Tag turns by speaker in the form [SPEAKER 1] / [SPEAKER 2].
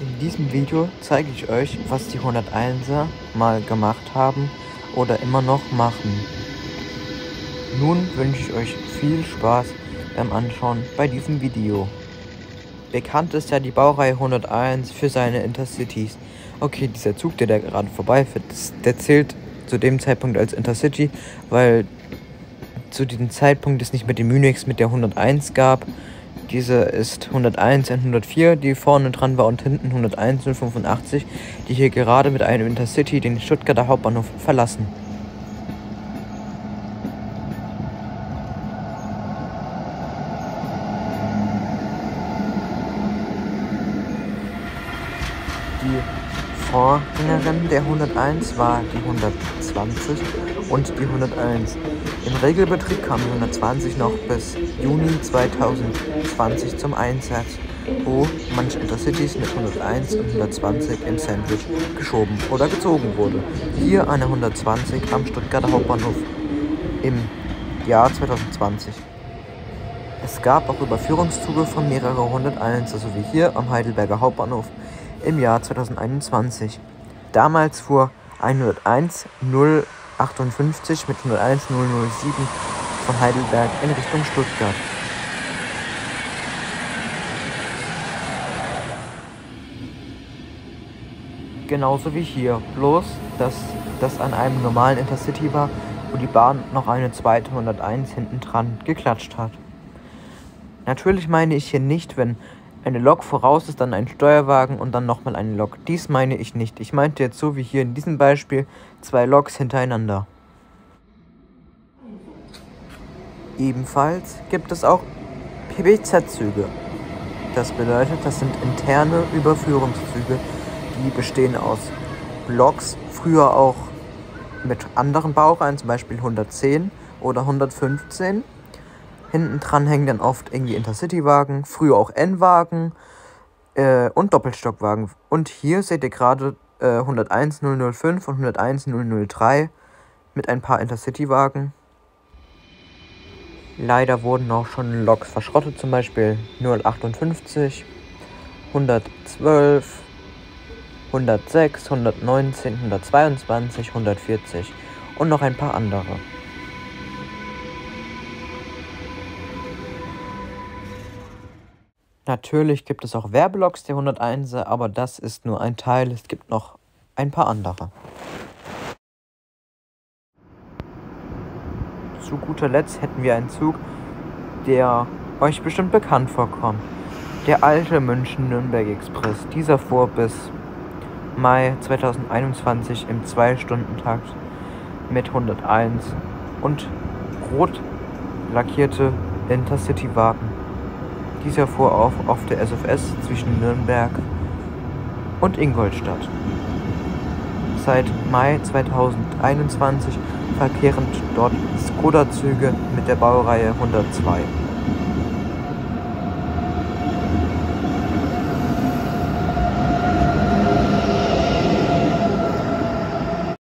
[SPEAKER 1] In diesem Video zeige ich euch, was die 101er mal gemacht haben oder immer noch machen. Nun wünsche ich euch viel Spaß beim Anschauen bei diesem Video. Bekannt ist ja die Baureihe 101 für seine Intercities. Okay, dieser Zug, der da gerade vorbeifährt, der zählt zu dem Zeitpunkt als Intercity, weil zu diesem Zeitpunkt es nicht mit dem Munich mit der 101 gab. Diese ist 101 und 104, die vorne dran war und hinten 101 und 85, die hier gerade mit einem Intercity den Stuttgarter Hauptbahnhof verlassen. Die Vorgängerin der 101 war die 120 und die 101. Im Regelbetrieb kam die 120 noch bis Juni 2020 zum Einsatz, wo manche Intercities mit 101 und 120 im Sandwich geschoben oder gezogen wurde. Hier eine 120 am Stuttgarter Hauptbahnhof im Jahr 2020. Es gab auch Überführungszüge von mehreren 101, also wie hier am Heidelberger Hauptbahnhof im Jahr 2021. Damals fuhr 101 058 mit 101 007 von Heidelberg in Richtung Stuttgart. Genauso wie hier, bloß dass das an einem normalen Intercity war, wo die Bahn noch eine zweite 101 hinten dran geklatscht hat. Natürlich meine ich hier nicht, wenn eine Lok voraus ist, dann ein Steuerwagen und dann nochmal eine Lok. Dies meine ich nicht. Ich meinte jetzt so wie hier in diesem Beispiel zwei Loks hintereinander. Ebenfalls gibt es auch PBZ-Züge. Das bedeutet, das sind interne Überführungszüge, die bestehen aus Loks, früher auch mit anderen Baureihen, zum Beispiel 110 oder 115 Hinten dran hängen dann oft irgendwie Intercity-Wagen, früher auch N-Wagen äh, und Doppelstockwagen. Und hier seht ihr gerade äh, 101 005 und 101 003 mit ein paar Intercity-Wagen. Leider wurden auch schon Loks verschrottet, zum Beispiel 058, 112, 106, 119, 122, 140 und noch ein paar andere. Natürlich gibt es auch Werbelogs der 101, aber das ist nur ein Teil. Es gibt noch ein paar andere. Zu guter Letzt hätten wir einen Zug, der euch bestimmt bekannt vorkommt. Der alte München-Nürnberg Express. Dieser fuhr bis Mai 2021 im 2-Stunden-Takt mit 101 und rot lackierte Intercity-Wagen. Dieser fuhr auf auf der SFS zwischen Nürnberg und Ingolstadt. Seit Mai 2021 verkehren dort Skoda-Züge mit der Baureihe 102.